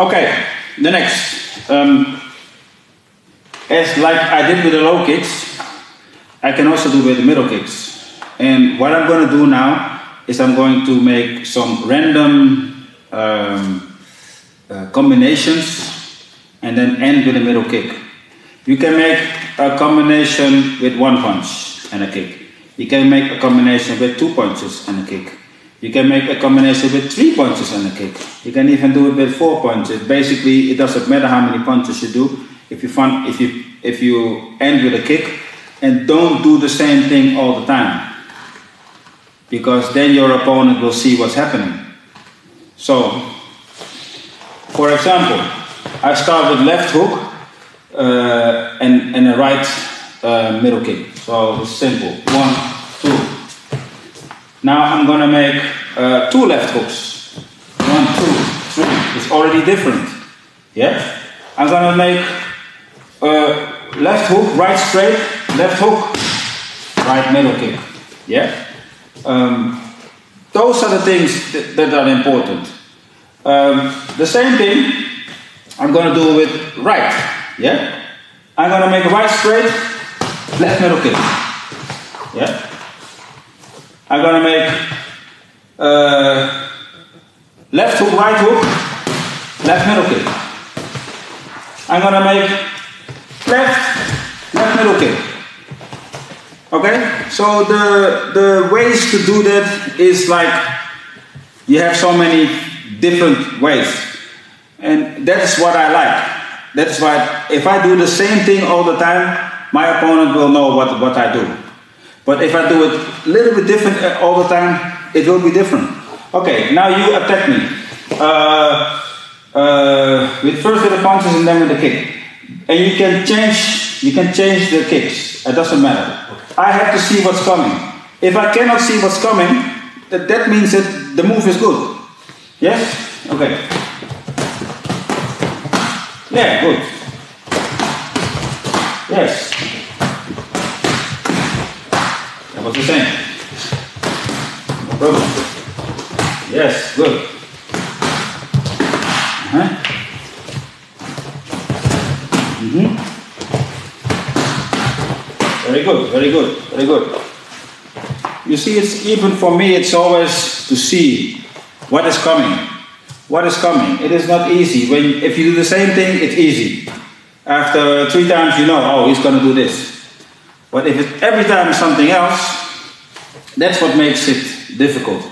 Okay, the next. Um, as like I did with the low kicks, I can also do with the middle kicks. And what I'm going to do now is I'm going to make some random um, uh, combinations and then end with a middle kick. You can make a combination with one punch and a kick. You can make a combination with two punches and a kick. You can make a combination with three punches and a kick. You can even do it with four punches. Basically, it doesn't matter how many punches you do. If you if you if you end with a kick, and don't do the same thing all the time, because then your opponent will see what's happening. So, for example, I start with left hook uh, and and a right uh, middle kick. So it's simple. One. Now I'm gonna make uh, two left hooks. One, two, three. It's already different. Yeah? I'm gonna make uh, left hook, right straight, left hook, right middle kick. Yeah? Um, those are the things that, that are important. Um, the same thing I'm gonna do with right. Yeah? I'm gonna make right straight, left middle kick. Yeah? I'm gonna make uh, left hook, right hook, left middle kick. I'm gonna make left, left middle kick. Okay? So the the ways to do that is like you have so many different ways. And that's what I like. That's why if I do the same thing all the time, my opponent will know what, what I do. But if I do it a little bit different uh, all the time, it will be different. Okay, now you attack me. Uh, uh, with first with the punches and then with the kick. And you can change you can change the kicks. It doesn't matter. I have to see what's coming. If I cannot see what's coming, that, that means that the move is good. Yes? Okay. Yeah, good. Yes. That was the same. No problem. Yes, good. Uh-huh. Mm-hmm. Very good, very good, very good. You see, it's even for me, it's always to see what is coming. What is coming? It is not easy. When if you do the same thing, it's easy. After three times, you know, oh, he's going to do this. But if it's every time something else, that's what makes it difficult.